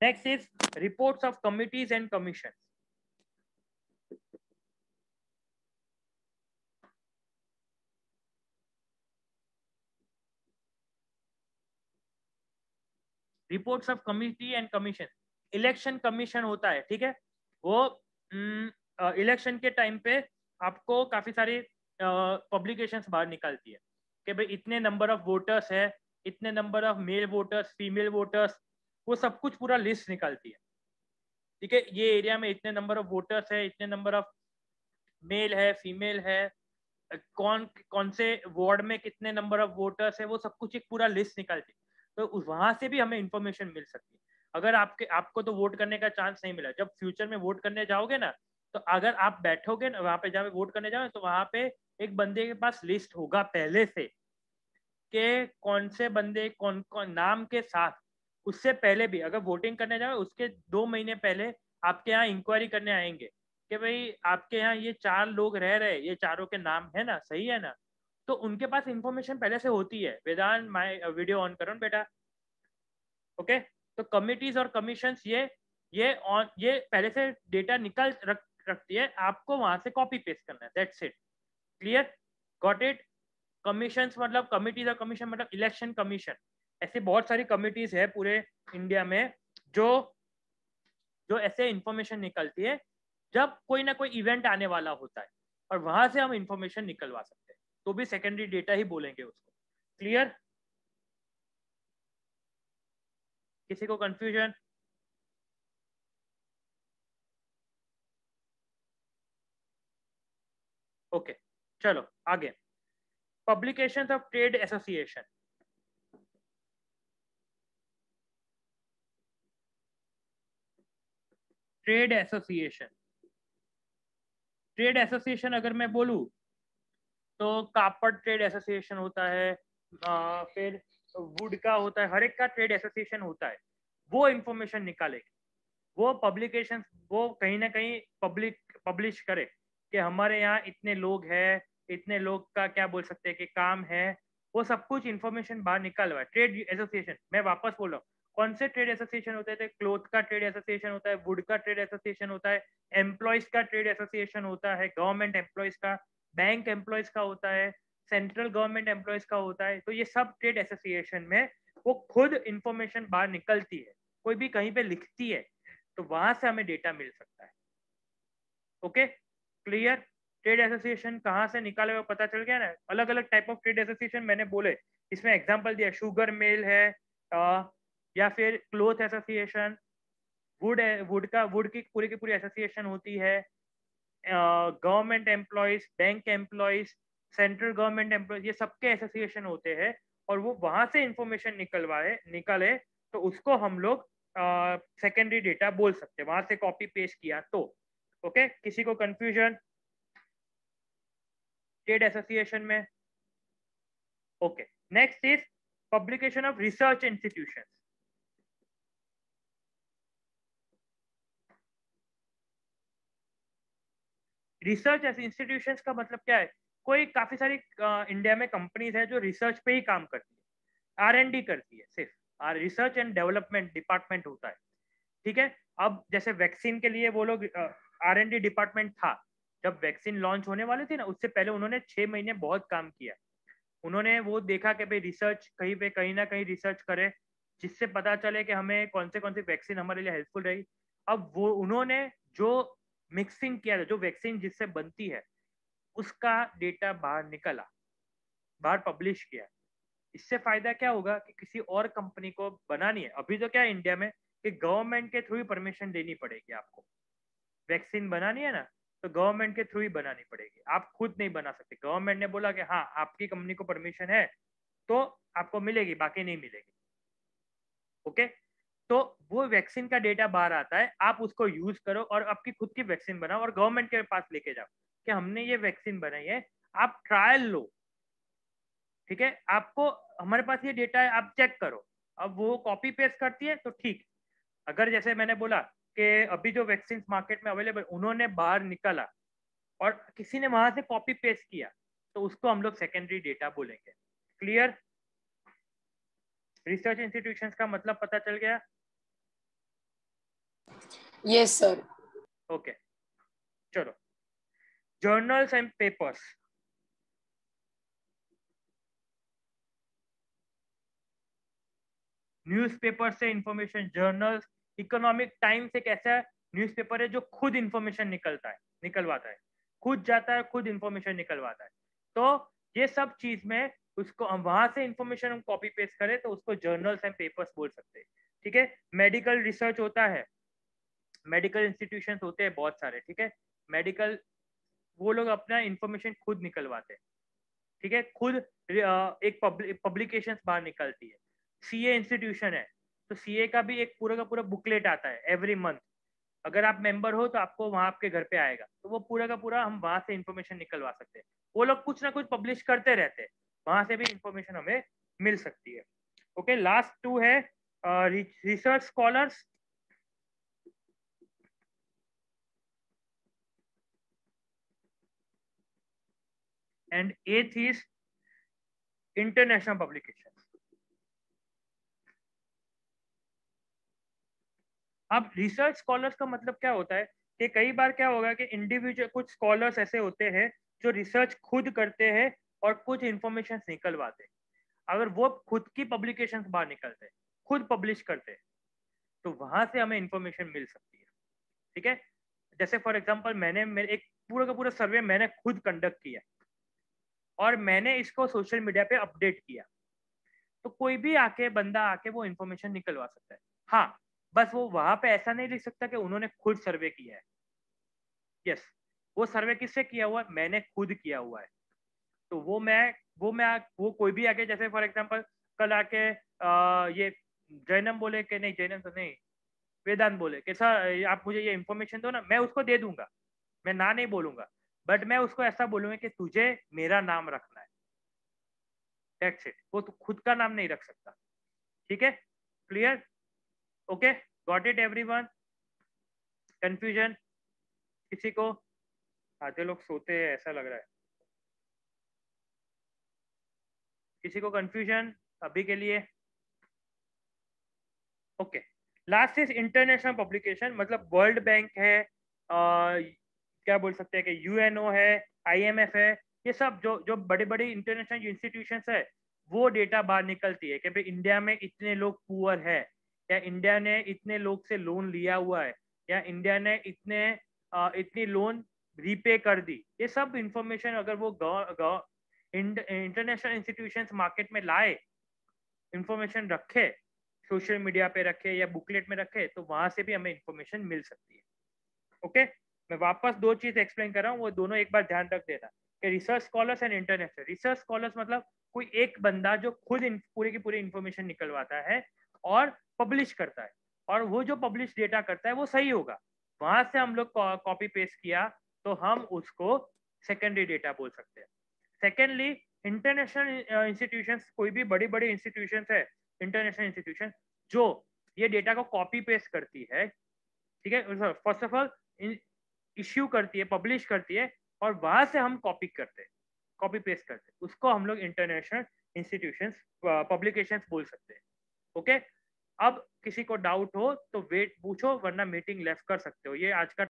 Next is reports of committees and commissions. Reports of committee and commission election commission होता है, ठीक है? वो इलेक्शन के टाइम पे आपको काफ़ी सारी पब्लिकेशंस बाहर निकालती है। कि भाई इतने नंबर ऑफ़ वोटर्स है, इतने number of male voters female voters वो सब कुछ पूरा लिस्ट निकालती है। ठीक है, ये एरिया में इतने नंबर ऑफ़ वोटर्स है, इतने नंबर ऑफ़ मेल है फीमेल है, कौन कौन से वार्ड में कितने नंबर ऑफ़ वोटर्स है, वो सब कुछ एक पूरा लिस्ट निकालती है। तो वहाँ से भी हमें इंफॉर्मेशन मिल सकती है। अगर आपके, आपको तो वोट करने का चांस नहीं मिला। जब फ्यूचर में वोट करने जाओगे ना तो अगर आप बैठोगे ना, वहाँ पे जहाँ वोट करने जाओगे तो वहाँ पे एक बंदे के पास लिस्ट होगा पहले से, के कौन से बंदे, कौन कौन, नाम के साथ उससे पहले भी, अगर वोटिंग करने जाओ, उसके दो महीने पहले आपके यहाँ इंक्वायरी करने आएँगे कि भाई आपके यहाँ ये चार लोग रह रहे ये चारों के नाम है ना, सही है ना? तो उनके पास इंफॉर्मेशन पहले से होती है। वेदांत माय वीडियो ऑन करो बेटा? ओके तो कमिटीज और कमीशन ये ये ऑन ये पहले से डेटा निकल रख, रखती है, आपको वहाँ से कॉपी पेस्ट करना है। That's it clear got it commission मतलब कमिटीज और कमीशन मतलब इलेक्शन कमीशन ऐसी बहुत सारी कमिटीज है पूरे इंडिया में जो जो ऐसे इंफॉर्मेशन निकलती है जब कोई ना कोई इवेंट आने वाला होता है और वहाँ से हम इंफॉर्मेशन निकलवा सकते हैं तो भी सेकेंडरी डेटा ही बोलेंगे उसको। क्लियर किसी को कंफ्यूजन ओके okay, चलो आगे। Publication of trade association trade association. Trade association अगर मैं बोलूँ तो कापड़ ट्रेड एसोसिएशन होता है आ, फिर वुड का होता है हर एक का ट्रेड एसोसिएशन होता है। वो इंफॉर्मेशन निकालेगी वो पब्लिकेशन वो कहीं ना कहीं पब्लिक पब्लिश करे कि हमारे यहाँ इतने लोग हैं इतने लोग का क्या बोल सकते हैं कि काम है। वो सब कुछ इन्फॉर्मेशन बाहर निकाल हुआ है ट्रेड एसोसिएशन मैं वापस बोल रहा हूँ। कौन से ट्रेड एसोसिएशन होते थे क्लोथ का ट्रेड एसोसिएशन होता है वुड का ट्रेड एसोसिएशन होता है एम्प्लॉयज़ का ट्रेड एसोसिएशन होता है गवर्नमेंट एम्प्लॉयज़ का बैंक एम्प्लॉयज़ का होता है सेंट्रल गवर्नमेंट एम्प्लॉयज़ का होता है तो ये सब ट्रेड एसोसिएशन में वो खुद इंफॉर्मेशन बाहर निकलती है, कोई भी कहीं पे लिखती है तो वहाँ से हमें डेटा मिल सकता है। ओके क्लियर ट्रेड एसोसिएशन कहाँ से निकाले हुए, पता चल गया ना? अलग अलग टाइप ऑफ़ ट्रेड एसोसिएशन मैंने बोले, इसमें एग्ज़ाम्पल दिया शुगर मिल है या फिर क्लोथ एसोसिएशन, वुड वुड का, वुड की पूरी की पूरी एसोसिएशन होती है। Government employees, bank employees, central government employee ये सबके एसोसिएशन होते हैं और वो वहाँ से इंफॉर्मेशन निकलवाए, निकले तो उसको हम लोग सेकेंडरी डेटा बोल सकते हैं। वहाँ से कॉपी पेस्ट किया तो ओके okay? किसी को कंफ्यूजन ट्रेड एसोसिएशन में okay next is publication of research institution research ऐसे इंस्टीट्यूशन का मतलब क्या है? कोई काफ़ी सारी इंडिया में कंपनीज़ है जो रिसर्च पे ही काम करती है। आर एन डी करती है, सिर्फ़। रिसर्च एंड डेवलपमेंट डिपार्टमेंट होता है। ठीक है? अब जैसे वैक्सीन के लिए वो लोग आर एन डी डिपार्टमेंट था। जब वैक्सीन लॉन्च होने वाले थे ना, उससे पहले उन्होंने छह महीने बहुत काम किया। उन्होंने वो देखा कि भाई रिसर्च कहीं पे कहीं ना कहीं रिसर्च करे, जिससे पता चले कि हमें कौन से कौन सी वैक्सीन हमारे लिए हेल्पफुल रही। अब वो उन्होंने जो मिक्सिंग किया जो वैक्सीन जिससे बनती है, उसका डेटा बाहर निकला, बाहर पब्लिश किया। इससे फ़ायदा क्या होगा कि किसी और कंपनी को बनानी है। अभी तो क्या है इंडिया में कि गवर्नमेंट के थ्रू ही परमिशन देनी पड़ेगी आपको। वैक्सीन बनानी है ना तो गवर्नमेंट के थ्रू ही बनानी पड़ेगी। आप खुद नहीं बना सकते। गवर्नमेंट ने बोला कि हाँ आपकी कंपनी को परमिशन है तो आपको मिलेगी, बाकी नहीं मिलेगी। ओके? तो वो वैक्सीन का डेटा बाहर आता है, आप उसको यूज़ करो और आपकी खुद की वैक्सीन बनाओ और गवर्नमेंट के पास लेके जाओ कि हमने ये वैक्सीन बनाई है, आप ट्रायल लो, ठीक है? आपको, हमारे पास ये डेटा है, आप चेक करो। अब वो कॉपी पेस्ट करती है तो ठीक। अगर जैसे मैंने बोला कि अभी जो वैक्सीन मार्केट में अवेलेबल, उन्होंने बाहर निकाला और किसी ने वहाँ से कॉपी पेस्ट किया तो उसको हम लोग सेकेंडरी डेटा बोलेंगे। क्लियर रिसर्च इंस्टीट्यूशन का मतलब पता चल गया। यस सर ओके चलो जर्नल्स एंड पेपर्स न्यूज़पेपर से इंफॉर्मेशन जर्नल्स इकोनॉमिक टाइम्स एक ऐसा न्यूज़पेपर है जो खुद इंफॉर्मेशन निकलता है, निकलवाता है। खुद जाता है, खुद इंफॉर्मेशन निकलवाता है। तो ये सब चीज़ में उसको, हम वहाँ से इंफॉर्मेशन हम कॉपी पेस्ट करें तो उसको जर्नल्स एंड पेपर्स बोल सकते हैं। ठीक है? मेडिकल रिसर्च होता है। मेडिकल इंस्टीट्यूशन होते हैं बहुत सारे, ठीक है? मेडिकल वो लोग अपना इंफॉर्मेशन खुद निकलवाते हैं, ठीक है? खुद एक पब्लिकेशन बाहर निकलती है। सी ए इंस्टीट्यूशन है तो सी ए का भी एक पूरा का पूरा बुकलेट आता है एवरी मंथ अगर आप मेंबर हो तो आपको वहाँ आपके घर पे आएगा तो वो पूरा का पूरा हम वहाँ से इंफॉर्मेशन निकलवा सकते हैं। वो लोग कुछ ना कुछ पब्लिश करते रहते हैं, वहाँ से भी इंफॉर्मेशन हमें मिल सकती है। ओके लास्ट टू है research scholars and eighth is international publication अब रिसर्च स्कॉलर्स का मतलब क्या होता है? कि कई बार क्या होगा कि इंडिविजुअल कुछ स्कॉलर्स ऐसे होते हैं जो रिसर्च खुद करते हैं और कुछ इंफॉर्मेशन निकलवाते अगर वो खुद की पब्लिकेशन बाहर निकलते हैं, खुद पब्लिश करते हैं तो वहाँ से हमें इंफॉर्मेशन मिल सकती है। ठीक है? जैसे फॉर एग्ज़ाम्पल मैंने मेरे एक पूरा का पूरा सर्वे मैंने खुद कंडक्ट किया और मैंने इसको सोशल मीडिया पे अपडेट किया। तो कोई भी आके बंदा आके वो इन्फॉर्मेशन निकलवा सकता है। हाँ बस वो वहाँ पे ऐसा नहीं लिख सकता कि उन्होंने खुद सर्वे किया है। यस वो सर्वे किससे किया हुआ है? मैंने खुद किया हुआ है। तो वो मैं वो मैं वो कोई भी आके जैसे फॉर एग्ज़ाम्पल कल आके आ, ये जैनम बोले कि नहीं जैनम तो नहीं वेदांत बोले कि सर आप मुझे ये इन्फॉर्मेशन दो ना मैं उसको दे दूँगा। मैं ना नहीं बोलूँगा। बट मैं उसको ऐसा बोलूँगा कि तुझे मेरा नाम रखना है। दैट्स इट वो तो खुद का नाम नहीं रख सकता। ठीक है? Clear okay got it everyone confusion किसी को? आधे लोग सोते हैं, ऐसा लग रहा है। किसी को कंफ्यूजन अभी के लिए। Okay last is international publication मतलब वर्ल्ड बैंक है क्या बोल सकते हैं कि यूएनओ है आईएमएफ है, ये सब जो जो बड़े बड़े इंटरनेशनल इंस्टीट्यूशन है, वो डेटा बाहर निकलती है कि भाई इंडिया में इतने लोग पुअर है, या इंडिया ने इतने लोग से लोन लिया हुआ है, या इंडिया ने इतने इतनी लोन रीपे कर दी। ये सब इंफॉर्मेशन अगर वो इंटरनेशनल इंस्टीट्यूशन मार्केट में लाए इंफॉर्मेशन रखे सोशल मीडिया पे रखे, या बुकलेट में रखे तो वहाँ से भी हमें इंफॉर्मेशन मिल सकती है। ओके मैं वापस दो चीज़ एक्सप्लेन कर रहा हूँ, वो दोनों एक बार ध्यान रख देना कि research scholars and international research scholars मतलब कोई एक बंदा जो खुद पूरी की पूरी इंफॉर्मेशन निकलवाता है और पब्लिश करता है। और वो जो पब्लिश डेटा करता है, वो सही होगा। वहाँ से हम लोग कॉपी पेस्ट किया तो हम उसको सेकेंडरी डेटा बोल सकते हैं। सेकेंडली इंटरनेशनल इंस्टीट्यूशन कोई भी बड़ी बड़ी इंस्टीट्यूशन है इंटरनेशनल इंस्टीट्यूशन जो ये डेटा को कॉपी पेस्ट करती है, ठीक है? फ़र्स्ट ऑफ़ ऑल इश्यू करती है पब्लिश करती है और वहाँ से हम कॉपी करते हैं कॉपी पेस्ट करते हैं। उसको हम लोग इंटरनेशनल इंस्टीट्यूशन पब्लिकेशन बोल सकते हैं। ओके अब किसी को डाउट हो तो वेट पूछो, वरना मीटिंग लेफ़्ट कर सकते हो। ये आज का